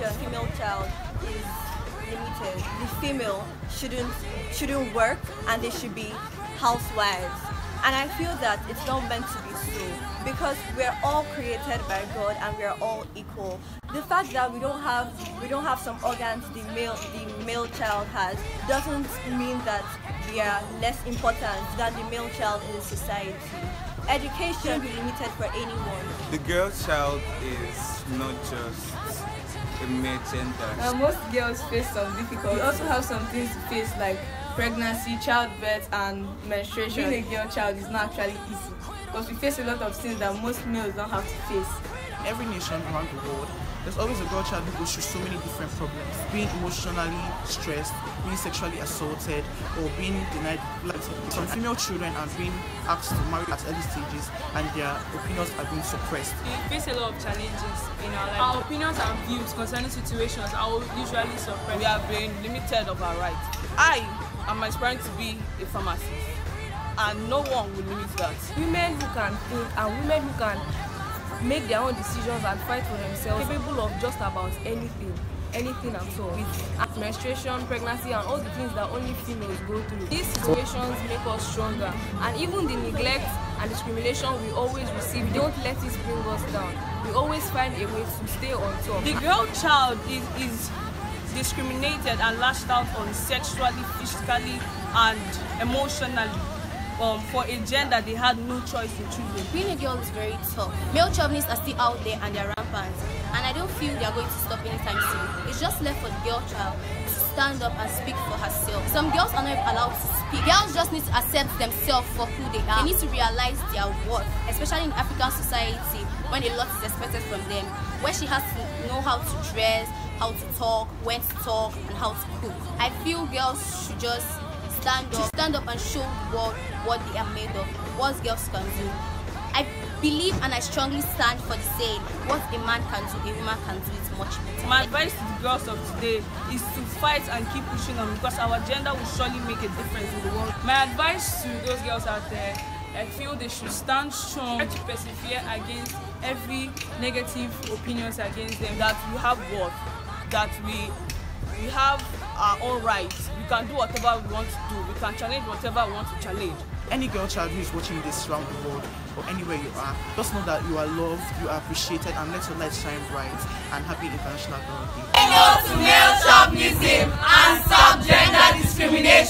thought the female child is limited. The female shouldn't shouldn't work and they should be housewives. And I feel that it's not meant to be so because we're all created by God and we're all equal. The fact that we don't have we don't have some organs the male the male child has doesn't mean that we are less important than the male child in society. Education be limited for anyone. The girl child is not just a mere gender. Now, most girls face some difficulties. We also have some things to face like pregnancy, childbirth, and menstruation. Being a girl child is not actually easy because we face a lot of things that most males don't have to face. Every nation around the world, there's always a girl child who goes through so many different problems. Being emotionally stressed, being sexually assaulted, or being denied. Like some female children are being asked to marry at early stages, and their opinions are being suppressed. We face a lot of challenges in our life. Our opinions and views concerning situations are usually suppressed. We have been limited of our rights. I am aspiring to be a pharmacist and no one will limit that. Women who can think and women who can make their own decisions and fight for themselves, capable of just about anything, anything at all. With menstruation, pregnancy and all the things that only females go through. These situations make us stronger and even the neglect and discrimination we always receive, don't let it bring us down. We always find a way to stay on top. The girl child is, is discriminated and lashed out on sexually, physically, and emotionally. Um, for a gender they had no choice in choosing. Being a girl is very tough. Male chauvinists are still out there and they're rampant. And I don't feel they're going to stop anytime soon. It's just left for the girl child to stand up and speak for herself. Some girls are not allowed to speak. Girls just need to accept themselves for who they are. They need to realize their worth, especially in African society when a lot is expected from them. Where she has to know how to dress, how to talk, when to talk, and how to cook. I feel girls should just stand up, stand up and show world what they are made of, what girls can do. I believe and I strongly stand for the saying, what a man can do, a woman can do it much better. My advice to the girls of today is to fight and keep pushing on because our gender will surely make a difference in the world. My advice to those girls out there I feel they should stand strong to persevere against every negative opinions against them that we have worth, that we we have our own rights. We can do whatever we want to do. We can challenge whatever we want to challenge. Any girl child who is watching this around the world or anywhere you are, just know that you are loved, you are appreciated, and let your light shine bright. And happy International Girl Day. No to male chauvinism and stop gender discrimination.